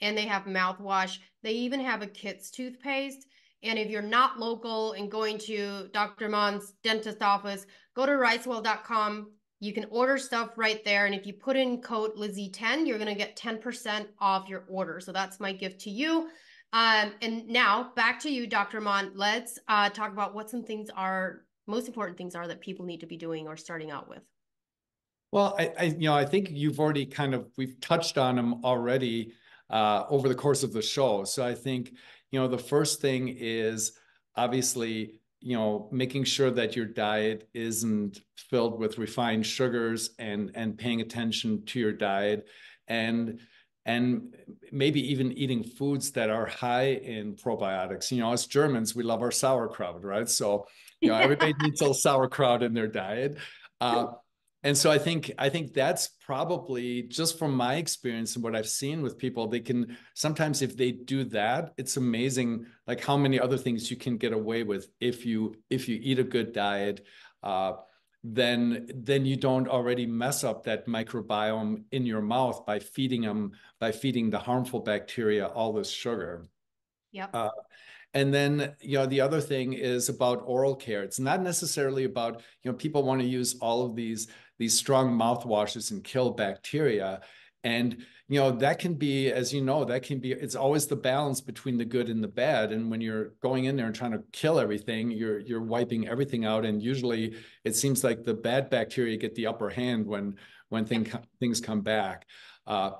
and they have mouthwash. They even have a kids toothpaste. And if you're not local and going to Dr. Mahn's dentist office, go to risewell.com, you can order stuff right there. And if you put in code Lizzie10, you're going to get 10% off your order. So that's my gift to you. Um, and now back to you, Dr. Mahn. Let's uh, talk about what some things are, most important things are that people need to be doing or starting out with. Well, I, I you know, I think you've already kind of, we've touched on them already uh, over the course of the show. So I think, you know, the first thing is obviously you know making sure that your diet isn't filled with refined sugars and and paying attention to your diet and and maybe even eating foods that are high in probiotics. You know as germans we love our sauerkraut right? So you know everybody <laughs> needs a little sauerkraut in their diet. Uh, and so i think i think that's probably just from my experience and what i've seen with people they can sometimes if they do that it's amazing like how many other things you can get away with if you if you eat a good diet uh, then then you don't already mess up that microbiome in your mouth by feeding them by feeding the harmful bacteria all this sugar yeah uh, and then, you know, the other thing is about oral care. It's not necessarily about, you know, people want to use all of these these strong mouthwashes and kill bacteria. And you know that can be, as you know, that can be. It's always the balance between the good and the bad. And when you're going in there and trying to kill everything, you're you're wiping everything out. And usually, it seems like the bad bacteria get the upper hand when when thing, things come back. Uh,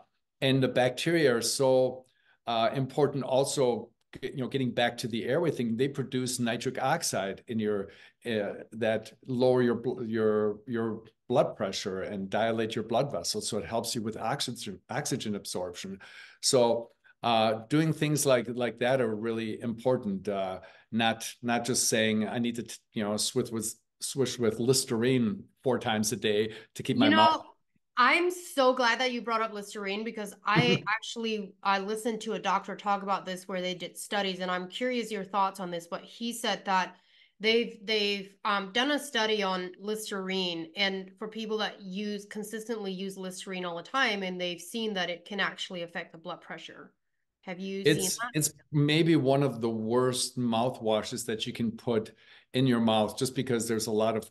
and the bacteria are so uh, important also you know getting back to the airway thing they produce nitric oxide in your uh, that lower your your your blood pressure and dilate your blood vessels so it helps you with oxygen oxygen absorption. So uh, doing things like like that are really important uh, not not just saying i need to you know switch with swish with listerine four times a day to keep my you know, mouth I'm so glad that you brought up Listerine because I actually I listened to a doctor talk about this where they did studies and I'm curious your thoughts on this but he said that they've they've um, done a study on Listerine and for people that use consistently use Listerine all the time and they've seen that it can actually affect the blood pressure. Have you it's, It's maybe one of the worst mouthwashes that you can put in your mouth just because there's a lot of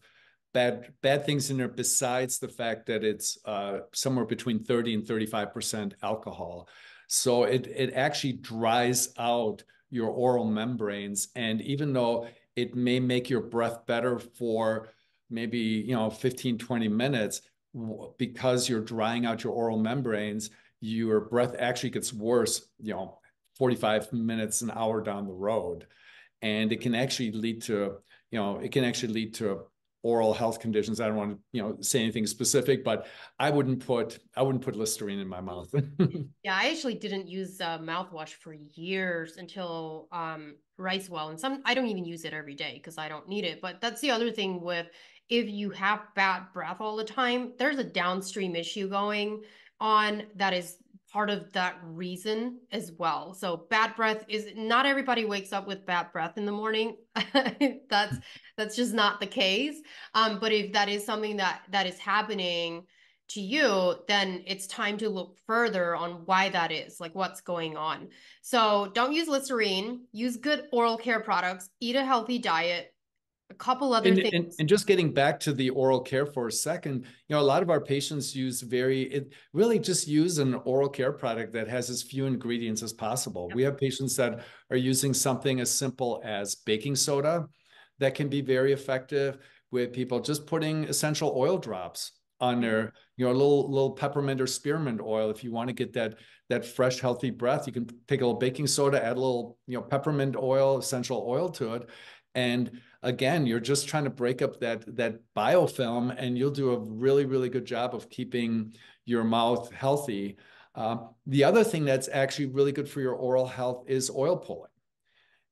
bad bad things in there besides the fact that it's uh, somewhere between 30 and 35 percent alcohol. So it it actually dries out your oral membranes and even though it may make your breath better for maybe you know 15 20 minutes because you're drying out your oral membranes your breath actually gets worse you know 45 minutes an hour down the road. And it can actually lead to you know it can actually lead to oral health conditions. I don't want to, you know, say anything specific, but I wouldn't put I wouldn't put Listerine in my mouth. <laughs> yeah, I actually didn't use uh, mouthwash for years until um, Risewell, and some I don't even use it every day because I don't need it. But that's the other thing with if you have bad breath all the time, there's a downstream issue going on that is part of that reason as well. So bad breath is not everybody wakes up with bad breath in the morning. <laughs> that's that's just not the case. Um, but if that is something that that is happening to you, then it's time to look further on why that is, like what's going on. So don't use Listerine, use good oral care products, eat a healthy diet, couple other and, things. And, and, just getting back to the oral care for a second, you know, a lot of our patients use very, it really just use an oral care product that has as few ingredients as possible. Yep. We have patients that are using something as simple as baking soda that can be very effective with people just putting essential oil drops on their, mm-hmm. you know, a little little peppermint or spearmint oil. If you want to get that that fresh, healthy breath, you can take a little baking soda, add a little, you know, peppermint oil, essential oil to it, and again, you're just trying to break up that that biofilm, and you'll do a really really good job of keeping your mouth healthy. Uh, the other thing that's actually really good for your oral health is oil pulling.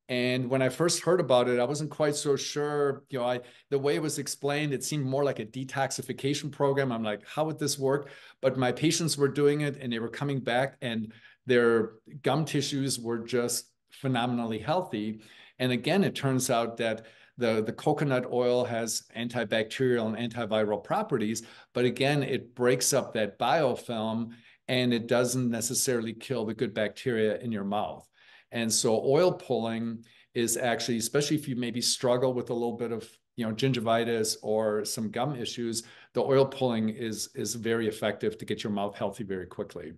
And when I first heard about it, I wasn't quite so sure. You know, I the way it was explained, it seemed more like a detoxification program. I'm like, how would this work? But my patients were doing it, and they were coming back, and their gum tissues were just phenomenally healthy. And again, it turns out that the, the coconut oil has antibacterial and antiviral properties, but again, it breaks up that biofilm and it doesn't necessarily kill the good bacteria in your mouth. And so oil pulling is actually, especially if you maybe struggle with a little bit of you know gingivitis or some gum issues, the oil pulling is is very effective to get your mouth healthy very quickly.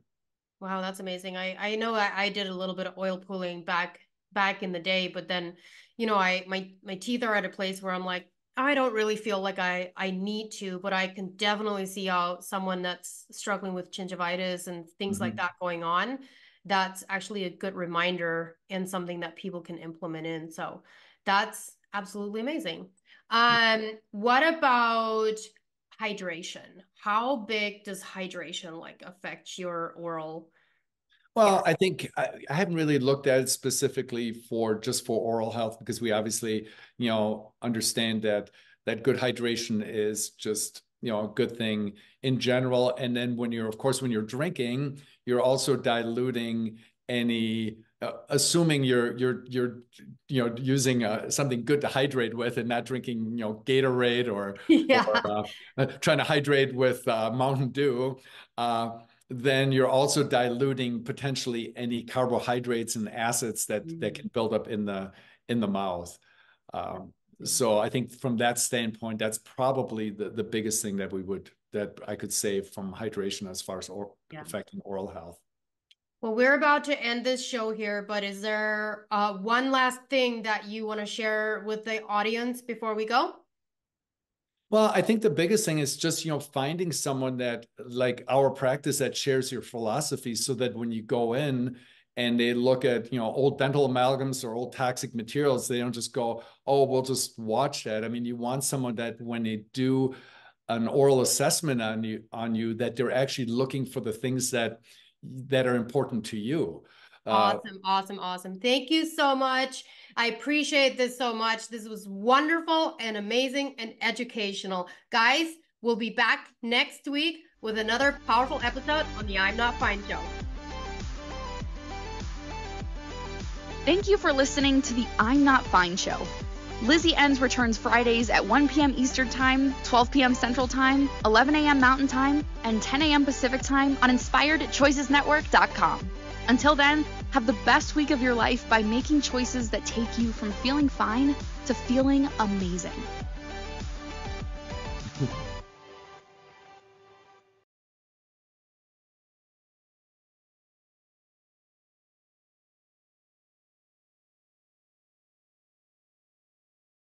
Wow, that's amazing. I I know I, I did a little bit of oil pulling back back in the day, but then you know, I my my teeth are at a place where I'm like, I don't really feel like I I need to, but I can definitely see how someone that's struggling with gingivitis and things mm-hmm. like that going on, that's actually a good reminder and something that people can implement in. So that's absolutely amazing. Um, what about hydration? How big does hydration like affect your oral well, I think I, I, haven't really looked at it specifically for just for oral health because we obviously, you know, understand that that good hydration is just you know a good thing in general. And then when you're, of course, when you're drinking, you're also diluting any uh, assuming you're you're you're you know using uh, something good to hydrate with and not drinking you know Gatorade or, <laughs> yeah. or uh, trying to hydrate with uh, Mountain Dew uh, then you're also diluting potentially any carbohydrates and acids that mm-hmm. that can build up in the in the mouth. Um, so I think from that standpoint, that's probably the the biggest thing that we would that I could say from hydration as far as or, yeah. affecting oral health. Well, we're about to end this show here, but is there uh, one last thing that you want to share with the audience before we go? Well, I think the biggest thing is just, you know, finding someone that like our practice that shares your philosophy so that when you go in and they look at, you know, old dental amalgams or old toxic materials, they don't just go, oh, we'll just watch that. I mean, you want someone that when they do an oral assessment on you on you that they're actually looking for the things that that are important to you. Uh, awesome, awesome, awesome. Thank you so much. I appreciate this so much. This was wonderful and amazing and educational. Guys, we'll be back next week with another powerful episode on the I'm Not Fine show. Thank you for listening to the I'm Not Fine show. Lizzie Ens returns Fridays at 1 p.m. Eastern Time, 12 p.m. Central Time, 11 a.m. Mountain Time, and 10 a.m. Pacific Time on InspiredChoicesNetwork.com. Until then, have the best week of your life by making choices that take you from feeling fine to feeling amazing. <laughs>